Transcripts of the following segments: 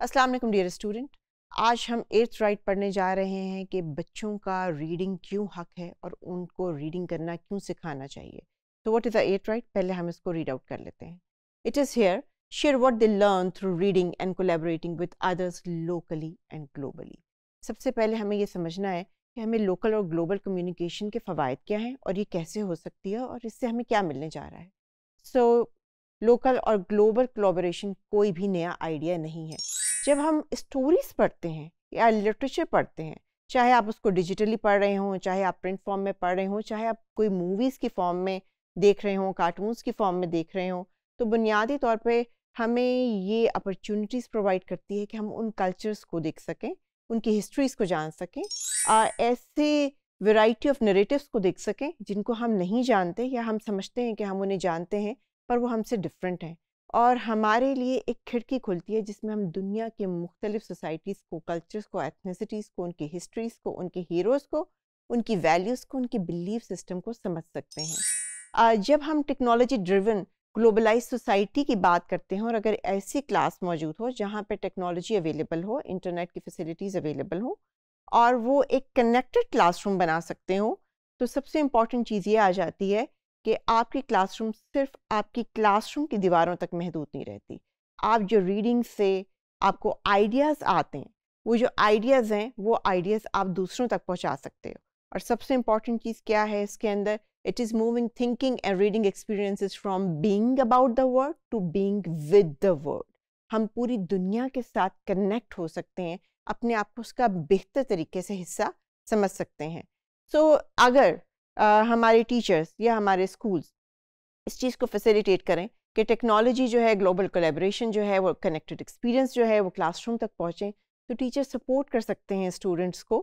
अस्सलाम वालेकुम, dear student. आज हम एट्थ राइट पढ़ने जा रहे हैं कि बच्चों का रीडिंग क्यों हक है और उनको रीडिंग करना क्यों सिखाना चाहिए। तो what is the eight right पहले हम इसको रीड आउट कर लेते हैं। It is here share what they learn through reading and collaborating with others locally and globally सबसे पहले हमें ये समझना है कि हमें लोकल और ग्लोबल कम्युनिकेशन के फ़वाद क्या हैं और ये कैसे हो सकती है और इससे हमें क्या मिलने जा रहा है। सो लोकल और ग्लोबल कोलाबोरेशन कोई भी नया आइडिया नहीं है। जब हम स्टोरीज पढ़ते हैं या लिटरेचर पढ़ते हैं, चाहे आप उसको डिजिटली पढ़ रहे हों, चाहे आप प्रिंट फॉर्म में पढ़ रहे हों, चाहे आप कोई मूवीज़ की फॉर्म में देख रहे हों, कार्टून्स की फॉर्म में देख रहे हों तो बुनियादी तौर पे हमें ये अपॉर्चुनिटीज़ प्रोवाइड करती है कि हम उन कल्चर्स को देख सकें, उनकी हिस्ट्रीज़ को जान सकें ऐसे वैरायटी ऑफ़ नरेटिव्स को देख सकें जिनको हम नहीं जानते या हम समझते हैं कि हम उन्हें जानते हैं पर वो हमसे डिफरेंट हैं। और हमारे लिए एक खिड़की खुलती है जिसमें हम दुनिया के मुख्तलिफ़ सोसाइटीज़ को कल्चर्स को एथनीसिटीज़ को, उनकी हिस्ट्रीज़ को, उनके हीरोज़ को, उनकी वैल्यूज़ को, उनकी बिलीफ सिस्टम को समझ सकते हैं। जब हम टेक्नोलॉजी ड्रिवन ग्लोबलाइज सोसाइटी की बात करते हैं और अगर ऐसी क्लास मौजूद हो जहाँ पे टेक्नोलॉजी अवेलेबल हो इंटरनेट की फैसिलिटीज़ अवेलेबल हो और वो एक कनेक्टेड क्लासरूम बना सकते हो तो सबसे इंपॉर्टेंट चीज़ ये आ जाती है कि आपकी क्लासरूम सिर्फ़ आपकी क्लासरूम की दीवारों तक महदूद नहीं रहती। आप जो रीडिंग से आपको आइडियाज़ आते हैं वो जो आइडियाज़ हैं वो आइडियाज़ आप दूसरों तक पहुँचा सकते हो। और सबसे इंपॉर्टेंट चीज़ क्या है इसके अंदर? It is moving thinking and reading experiences from being about the world to being with the world हम पूरी दुनिया के साथ कनेक्ट हो सकते हैं अपने आप को उसका बेहतर तरीके से हिस्सा समझ सकते हैं। सो so, अगर हमारे टीचर्स या हमारे स्कूल्स इस चीज़ को फैसिलिटेट करें कि टेक्नोलॉजी जो है ग्लोबल कोलेब्रेशन जो है, वो कनेक्टेड एक्सपीरियंस जो है, वो क्लासरूम तक पहुँचें तो टीचर सपोर्ट कर सकते हैं स्टूडेंट्स को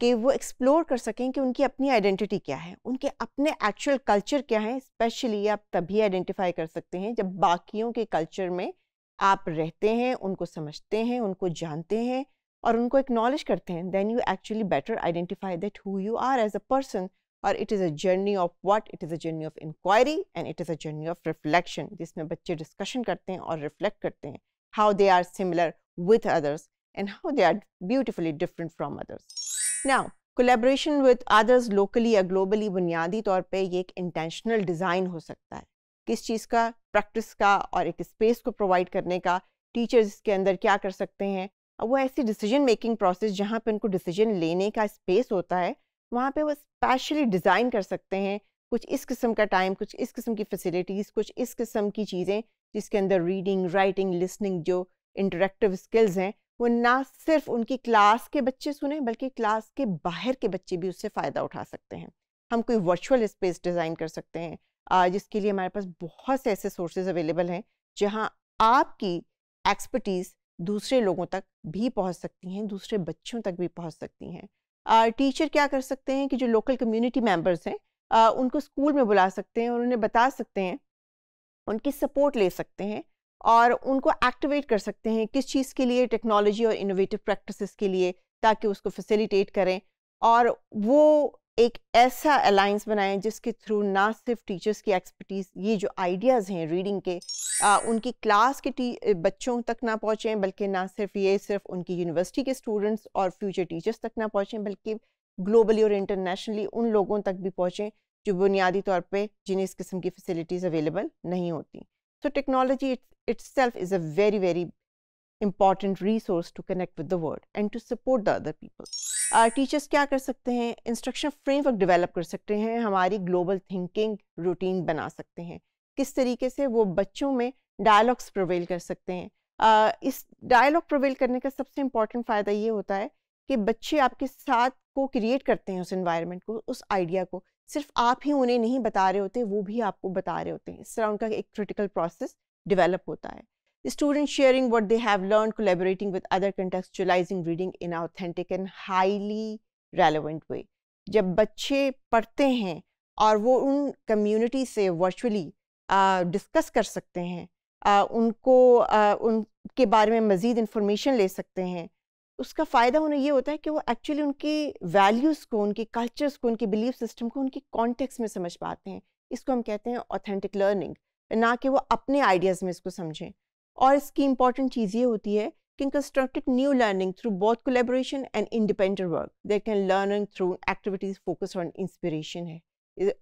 कि वो एक्सप्लोर कर सकें कि उनकी अपनी आइडेंटिटी क्या है, उनके अपने एक्चुअल कल्चर क्या है स्पेशली आप तभी आइडेंटिफाई कर सकते हैं जब बाकियों के कल्चर में आप रहते हैं, उनको समझते हैं, उनको जानते हैं और उनको एक्नॉलेज करते हैं then you actually better identify that who you are as a person और it is a journey of what it is a journey of inquiry and it is a journey of reflection जिसमें बच्चे discussion करते हैं और reflect करते हैं how they are similar with others and how they are beautifully different from others now collaboration with others locally या globally बुनियादी तौर पे ये एक इंटेंशनल डिज़ाइन हो सकता है। किस चीज़ का? प्रैक्टिस का और एक स्पेस को प्रोवाइड करने का। टीचर्स इसके अंदर क्या कर सकते हैं? वो ऐसी डिसीज़न मेकिंग प्रोसेस जहाँ पे उनको डिसीज़न लेने का स्पेस होता है वहाँ पे वो स्पेशली डिज़ाइन कर सकते हैं, कुछ इस किस्म का टाइम, कुछ इस किस्म की फैसिलिटीज़, कुछ इस किस्म की चीज़ें, जिसके अंदर रीडिंग, राइटिंग, लिसनिंग जो इंटरेक्टिव स्किल्स हैं, वो ना सिर्फ़ उनकी क्लास के बच्चे सुने, बल्कि क्लास के बाहर के बच्चे भी उससे फ़ायदा उठा सकते हैं। हम कोई वर्चुअल स्पेस डिज़ाइन कर सकते हैं जिसके लिए हमारे पास बहुत से ऐसे सोर्सेज अवेलेबल हैं, जहाँ आपकी एक्सपर्टीज़ दूसरे लोगों तक भी पहुँच सकती हैं, दूसरे बच्चों तक भी पहुँच सकती हैं। टीचर क्या कर सकते हैं कि जो लोकल कम्युनिटी मेंबर्स हैं उनको स्कूल में बुला सकते हैं और उन्हें बता सकते हैं, उनकी सपोर्ट ले सकते हैं और उनको एक्टिवेट कर सकते हैं किस चीज़ के लिए, टेक्नोलॉजी और इनोवेटिव प्रैक्टिसेस के लिए, ताकि उसको फैसिलिटेट करें और वो एक ऐसा अलाइंस बनाएँ जिसके थ्रू ना सिर्फ़ टीचर्स की एक्सपर्टीज़ ये जो आइडियाज़ हैं रीडिंग के आ, उनकी क्लास के बच्चों तक ना पहुँचें बल्कि ना सिर्फ़ ये सिर्फ़ उनकी यूनिवर्सिटी के स्टूडेंट्स और फ्यूचर टीचर्स तक ना पहुँचें बल्कि ग्लोबली और इंटरनेशनली उन लोगों तक भी पहुँचें जो बुनियादी तौर पर जिन्हें इस किस्म की फैसिलिटीज़ अवेलेबल नहीं होती। तो technology itself is a very very important resource to connect with the world and to support the other people. Teachers क्या कर सकते हैं? इंस्ट्रक्शन फ्रेमवर्क डेवलप कर सकते हैं हमारी ग्लोबल थिंकिंग रूटीन बना सकते हैं। किस तरीके से? वो बच्चों में डायलॉग्स प्रोवेल कर सकते हैं। uh, इस डायलॉग प्रोवेल करने का सबसे इंपॉर्टेंट फ़ायदा ये होता है कि बच्चे आपके साथ को क्रिएट करते हैं उस इन्वायरमेंट को उस आइडिया को। सिर्फ़ आप ही उन्हें नहीं बता रहे होते वो भी आपको बता रहे होते हैं। इस तरह उनका एक क्रिटिकल प्रोसेस डेवलप होता है। Students sharing what they have learned, collaborating with other, contextualizing reading in an authentic and highly relevant way. जब बच्चे पढ़ते हैं और वो उन कम्युनिटी से वर्चुअली डिस्कस कर सकते हैं आ, उनको आ, उनके बारे में मज़ीद इंफॉर्मेशन ले सकते हैं उसका फ़ायदा उन्हें ये होता है कि वो एक्चुअली उनके वैल्यूज़ को उनके कल्चर्स को उनके बिलीफ सिस्टम को उनके कॉन्टेक्स्ट में समझ पाते हैं इसको हम कहते हैं ऑथेंटिक लर्निंग ना कि वो अपने आइडियाज़ में इसको समझें और इसकी इंपॉर्टेंट चीज़ ये होती है कि constructed new learning through both collaboration and independent work they can learning through activities focus on inspiration है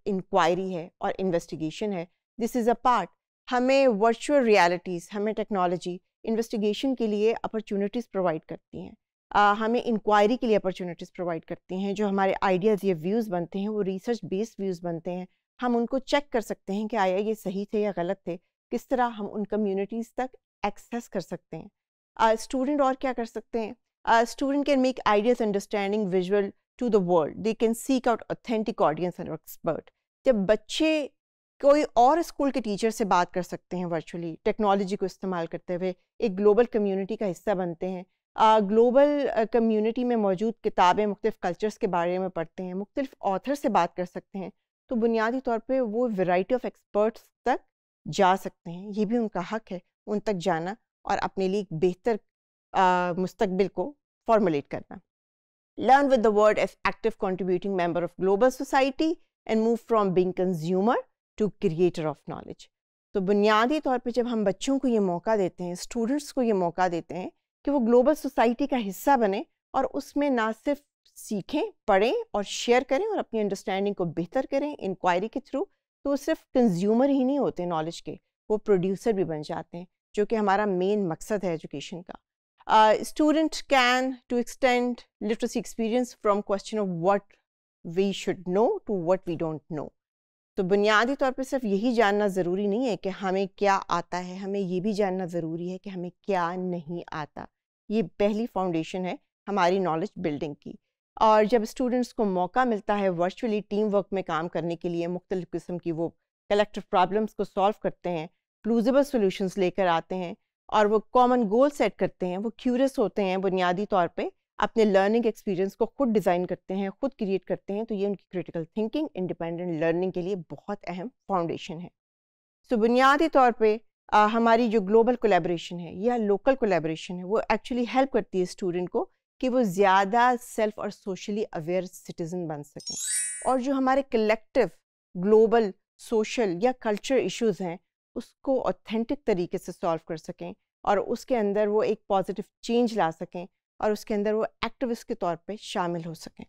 इंक्वायरी है और इन्वेस्टिगेशन है। दिस इज़ अ पार्ट हमें वर्चुअल रियलिटीज हमें टेक्नोलॉजी इन्वेस्टिगेशन के लिए अपॉर्चुनिटीज़ प्रोवाइड करती हैं। uh, हमें इंक्वायरी के लिए अपॉर्चुनिटीज़ प्रोवाइड करती हैं जो हमारे आइडियाज़ या व्यूज़ बनते हैं वो रिसर्च बेस्ड व्यूज़ बनते हैं। हम उनको चेक कर सकते हैं कि आया ये सही थे या गलत थे? किस तरह हम उन कम्युनिटीज़ तक एक्सेस कर सकते हैं? स्टूडेंट और क्या कर सकते हैं? Student can make ideas understanding visual to the world they can seek out authentic audience and expert जब बच्चे कोई और स्कूल के टीचर से बात कर सकते हैं वर्चुअली टेक्नोलॉजी को इस्तेमाल करते हुए, एक ग्लोबल कम्युनिटी का हिस्सा बनते हैं। ग्लोबल कम्युनिटी में मौजूद किताबें मुख्तफ कल्चर्स के बारे में पढ़ते हैं, मुख्तलिफ़ ऑथर से बात कर सकते हैं। तो बुनियादी तौर पे वो वैरायटी ऑफ़ एक्सपर्ट्स तक जा सकते हैं, ये भी उनका हक है, उन तक जाना और अपने लिए एक बेहतर मुस्तबिल को फॉर्मुलेट करना। Learn with the world as active contributing member of global society and move from being consumer to creator of knowledge तो बुनियादी तौर पे जब हम बच्चों को ये मौका देते हैं स्टूडेंट्स को ये मौका देते हैं कि वो ग्लोबल सोसाइटी का हिस्सा बने और उसमें ना सिर्फ़ सीखें, पढ़ें और शेयर करें और अपनी अंडरस्टैंडिंग को बेहतर करें इंक्वायरी के थ्रू तो सिर्फ़ कंज्यूमर ही नहीं होते नॉलेज के, वो प्रोड्यूसर भी बन जाते हैं, जो कि हमारा मेन मकसद है एजुकेशन का। Student can to extend literacy experience from question of what we should know to what we don't know तो बुनियादी तौर पे सिर्फ़ यही जानना ज़रूरी नहीं है कि हमें क्या आता है, हमें ये भी जानना ज़रूरी है कि हमें क्या नहीं आता। ये पहली फाउंडेशन है हमारी नॉलेज बिल्डिंग की। और जब स्टूडेंट्स को मौका मिलता है वर्चुअली टीम वर्क में काम करने के लिए मुख्तलिफ़ किस्म की वो कलेक्टिव प्रॉब्लम्स को सॉल्व करते हैं प्लूजिबल सोल्यूशंस लेकर आते हैं और वो कॉमन गोल सेट करते हैं वो क्यूरियस होते हैं बुनियादी तौर पे अपने लर्निंग एक्सपीरियंस को खुद डिज़ाइन करते हैं खुद क्रिएट करते हैं तो ये उनकी क्रिटिकल थिंकिंग इंडिपेंडेंट लर्निंग के लिए बहुत अहम फाउंडेशन है। सो बुनियादी तौर पे आ, हमारी जो ग्लोबल कोलेब्रेशन है या लोकल कोलेब्रेशन है वो एक्चुअली हेल्प करती है स्टूडेंट को कि वो ज़्यादा सेल्फ और सोशली अवेयर सिटीज़न बन सकें। और जो हमारे कलेक्टिव ग्लोबल सोशल या कल्चर इश्यूज़ हैं, उसको ऑथेंटिक तरीके से सॉल्व कर सकें और उसके अंदर वो एक पॉजिटिव चेंज ला सकें और उसके अंदर वो एक्टिविस्ट के तौर पे शामिल हो सकें।